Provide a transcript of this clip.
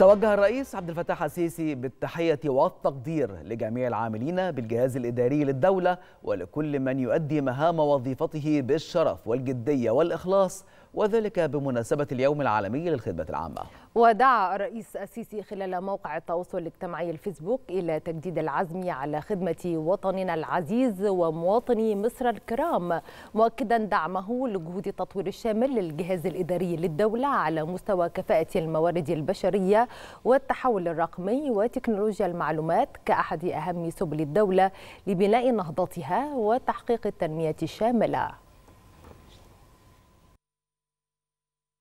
توجه الرئيس عبد الفتاح السيسي بالتحية والتقدير لجميع العاملين بالجهاز الإداري للدولة ولكل من يؤدي مهام وظيفته بالشرف والجدية والإخلاص. وذلك بمناسبة اليوم العالمي للخدمة العامة. ودعا الرئيس السيسي خلال موقع التواصل الاجتماعي الفيسبوك إلى تجديد العزم على خدمة وطننا العزيز ومواطني مصر الكرام مؤكدا دعمه لجهود التطوير الشامل للجهاز الإداري للدولة على مستوى كفاءة الموارد البشرية والتحول الرقمي وتكنولوجيا المعلومات كأحد أهم سبل الدولة لبناء نهضتها وتحقيق التنمية الشاملة.